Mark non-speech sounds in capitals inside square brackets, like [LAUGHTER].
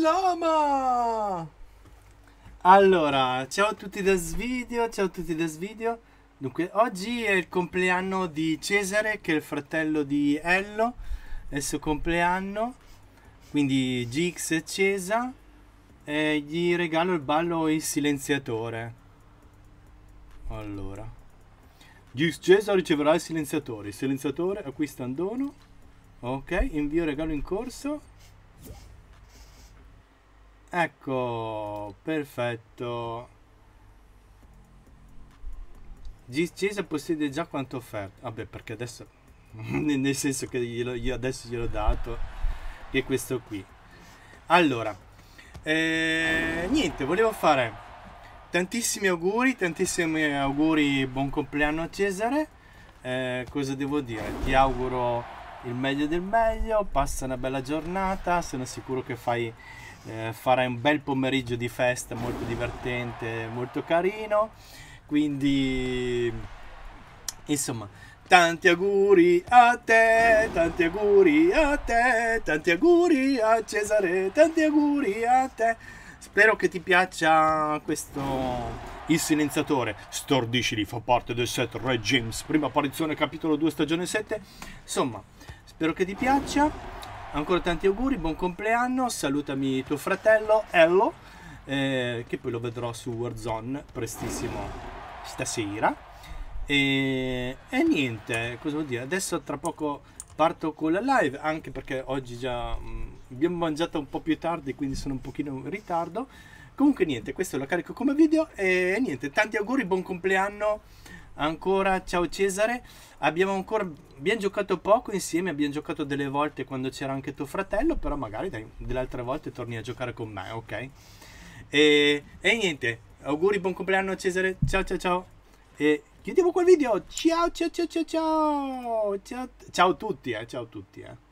Lama! Allora, ciao a tutti da Svideo, ciao a tutti da Svideo. Dunque, oggi è il compleanno di Cesare, che è il fratello di Ello, è il suo compleanno, quindi GX e Cesa, e gli regalo il ballo Il Silenziatore. Allora, GX Cesa riceverà il silenziatore, il silenziatore acquista un dono, ok, invio regalo in corso, Ecco, perfetto. Cesa possiede già quanto offerto. Vabbè, perché adesso... [LAUGHS] nel senso che glielo, io adesso gliel'ho dato. Che è questo qui. Allora. Eh, niente, volevo fare tantissimi auguri, tantissimi auguri, buon compleanno a Cesare. Eh, cosa devo dire? Ti auguro il meglio del meglio, passa una bella giornata, sono sicuro che fai eh, farai un bel pomeriggio di festa molto divertente, molto carino. Quindi, insomma, tanti auguri a te, tanti auguri a te, tanti auguri a Cesare, tanti auguri a te. Spero che ti piaccia questo il silenziatore. Stordicili fa parte del set Re James, prima apparizione capitolo 2 stagione 7. Insomma, spero che ti piaccia. Ancora tanti auguri, buon compleanno, salutami tuo fratello Ello, eh, che poi lo vedrò su Warzone prestissimo stasera. E, e, niente, cosa vuol dire? Adesso tra poco parto con la live, anche perché oggi già mh, mm, abbiamo mangiato un po' più tardi, quindi sono un pochino in ritardo. Comunque niente, questo lo carico come video e niente, tanti auguri, buon compleanno ancora ciao Cesare. Abbiamo ancora abbiamo giocato poco insieme abbiamo giocato delle volte quando c'era anche tuo fratello però magari dai, delle altre volte torni a giocare con me ok? E, e niente auguri buon compleanno Cesare. Ciao ciao ciao. E chiudiamo quel video. Ciao ciao ciao ciao ciao. Ciao, a tutti eh ciao a tutti eh